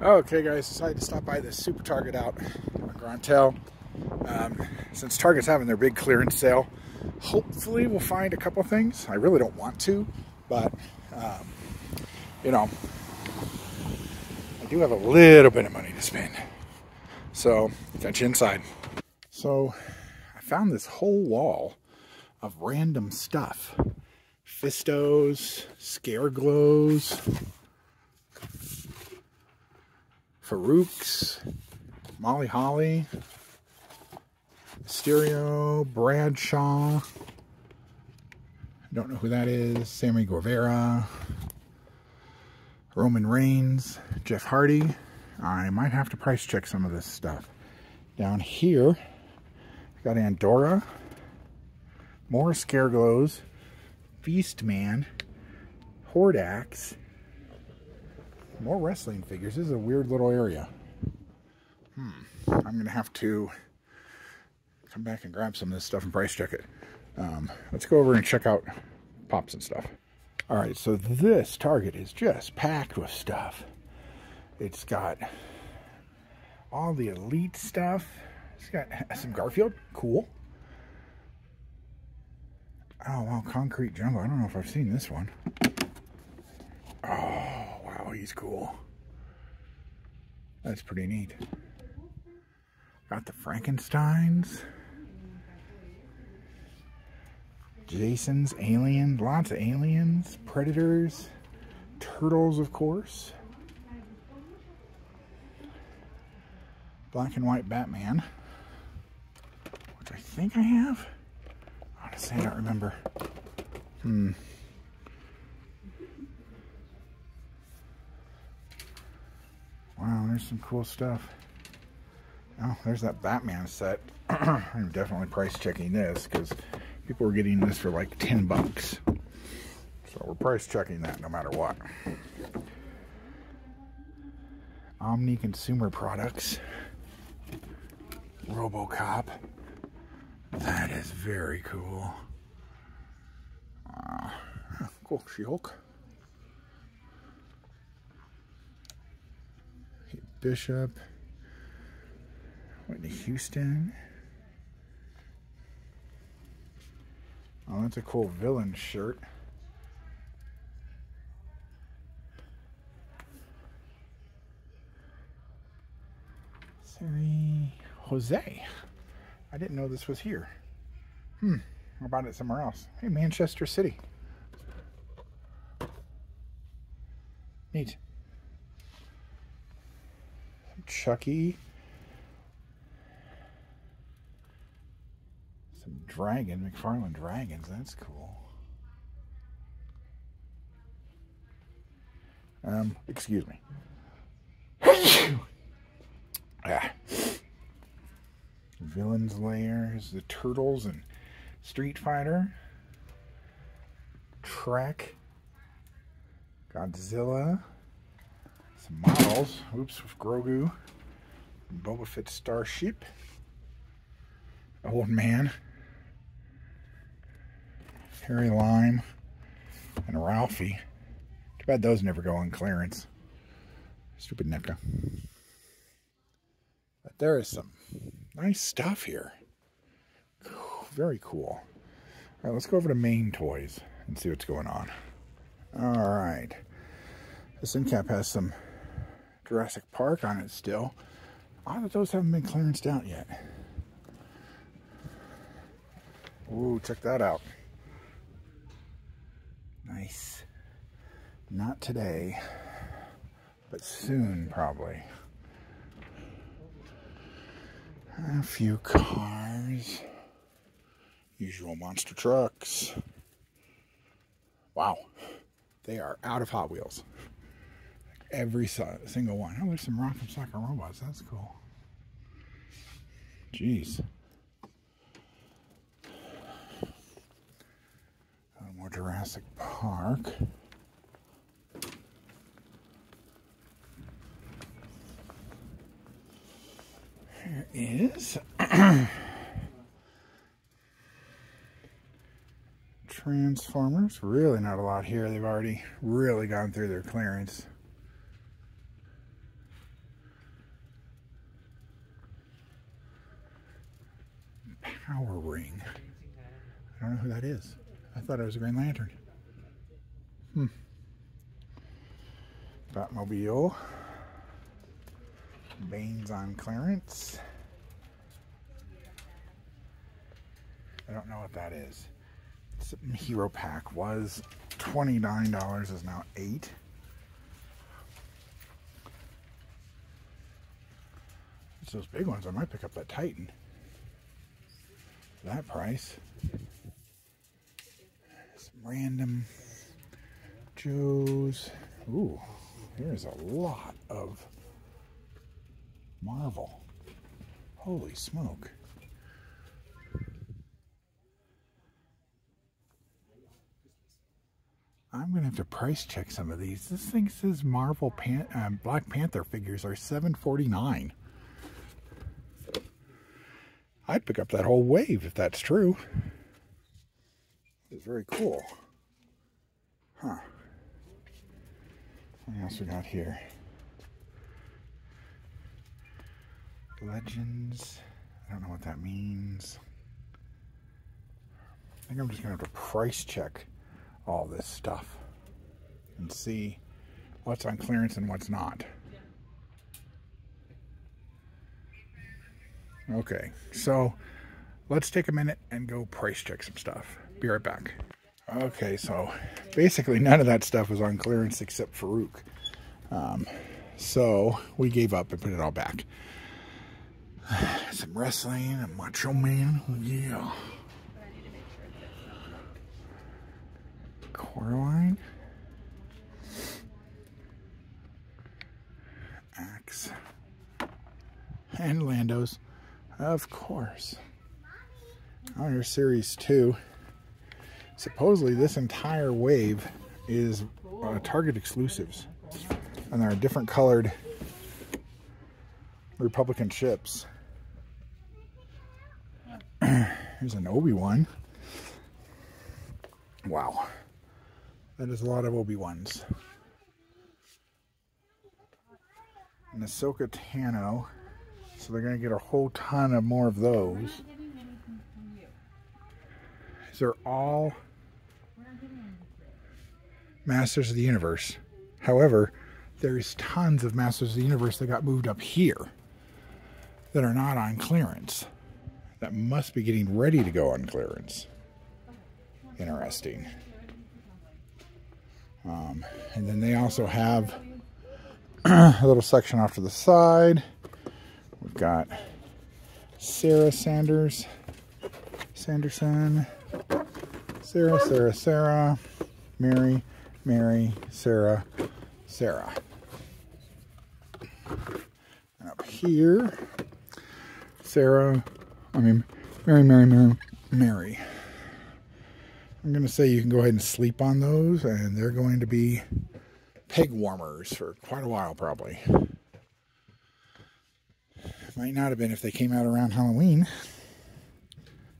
Okay guys, decided to stop by this Super Target out on Grantel. Um, since Target's having their big clearance sale, hopefully we'll find a couple things. I really don't want to, but um, you know, I do have a little bit of money to spend. So, got you inside. So, I found this whole wall of random stuff. Fistos, Scare Glows, Faarooq's, Molly Holly, Stereo, Bradshaw. Don't know who that is. Sammy Guevara, Roman Reigns, Jeff Hardy. I might have to price check some of this stuff. Down here, got Andorra, more Scareglows, Feastman, Hordaks, more wrestling figures. This is a weird little area. Hmm. I'm going to have to come back and grab some of this stuff and price check it. Um, let's go over and check out pops and stuff. All right, so this Target is just packed with stuff. It's got all the elite stuff. It's got some Garfield, cool. Oh, wow, Concrete Jungle. I don't know if I've seen this one. He's cool. That's pretty neat. Got the Frankensteins. Jason's aliens, lots of aliens, predators, turtles, of course. Black and white Batman, which I think I have. Honestly, I don't remember. Hmm. Wow, there's some cool stuff. Oh, there's that Batman set. I'm definitely price checking this because people were getting this for like 10 bucks. So we're price checking that no matter what. Omni Consumer Products. Robocop. That is very cool. Uh, cool, She-Hulk. Bishop. Whitney Houston. Oh, that's a cool villain shirt. Sorry, Jose. I didn't know this was here. Hmm, how about it somewhere else? Hey, Manchester City. Neat. Chucky. Some dragon, McFarlane dragons. That's cool. Um, excuse me. ah. Villains Layers, the Turtles and Street Fighter. Trek. Godzilla. Some models. Oops, with Grogu. Boba Fett Starship. Old Man. Harry Lime. And Ralphie. Too bad those never go on clearance. Stupid NECA. But there is some nice stuff here. Very cool. All right, let's go over to Main Toys and see what's going on. All right. This end cap has some Jurassic Park on it still. Odd that those haven't been clearanced out yet. Ooh, check that out. Nice. Not today, but soon probably. A few cars. Usual monster trucks. Wow. They are out of Hot Wheels. Every single one. Oh, there's some Rock Rock'em Sock'em Robots. That's cool. Jeez. Uh, more Jurassic Park. Here is Transformers. Really not a lot here. They've already really gone through their clearance. Power Ring. I don't know who that is. I thought it was a Green Lantern. Hmm. Batmobile. Bane's on clearance. I don't know what that is. Hero Pack was $29, is now 8 It's those big ones. I might pick up that Titan. That price. Some random Joe's. Ooh, there's a lot of Marvel. Holy smoke. I'm gonna have to price check some of these. This thing says Marvel Pan uh, Black Panther figures are 749. I'd pick up that whole wave if that's true. It's very cool. Huh. What else we got here? Legends. I don't know what that means. I think I'm just going to have to price check all this stuff and see what's on clearance and what's not. Okay, so let's take a minute and go price check some stuff. Be right back. Okay, so basically none of that stuff was on clearance except Faarooq. Um, so we gave up and put it all back. Some wrestling, a Macho Man, yeah. Coraline. Axe. And Lando's. Of course. On your Series 2. Supposedly this entire wave is uh, Target exclusives. And there are different colored Republican ships. Here's an Obi-Wan. Wow. That is a lot of Obi-Wans. And Ahsoka Tano. So they're going to get a whole ton of more of those. These are all Masters of the Universe. However, there's tons of Masters of the Universe that got moved up here that are not on clearance. That must be getting ready to go on clearance. Interesting. Um, and then they also have a little section off to the side. We've got Sarah Sanders, Sanderson, Sarah, Sarah, Sarah, Mary, Mary, Sarah, Sarah. And up here, Sarah, I mean, Mary, Mary, Mary, Mary. I'm going to say you can go ahead and sleep on those, and they're going to be peg warmers for quite a while, probably. Might not have been if they came out around Halloween.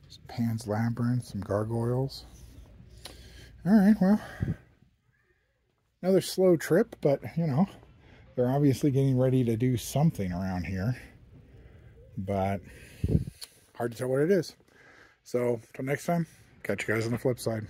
Some Pan's Labyrinth, some gargoyles. Alright, well, another slow trip, but, you know, they're obviously getting ready to do something around here. But, hard to tell what it is. So, until next time, catch you guys on the flip side.